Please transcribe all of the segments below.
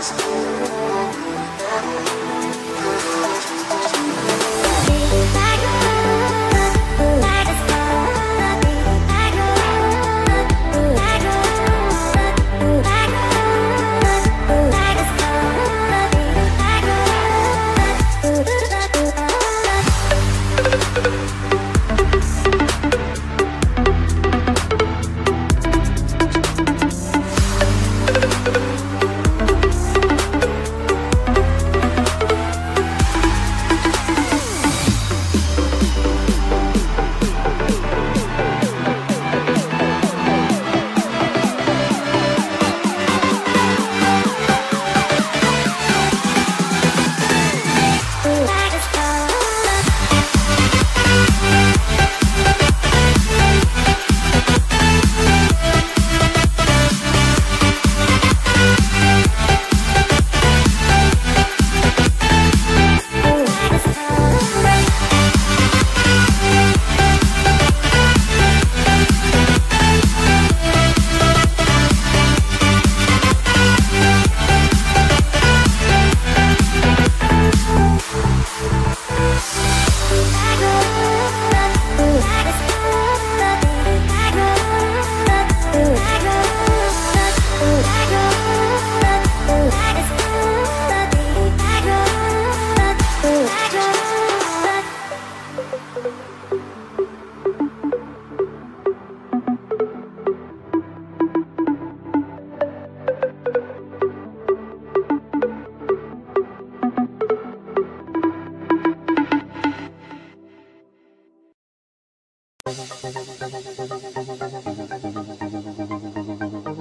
eyes.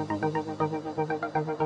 Gracias.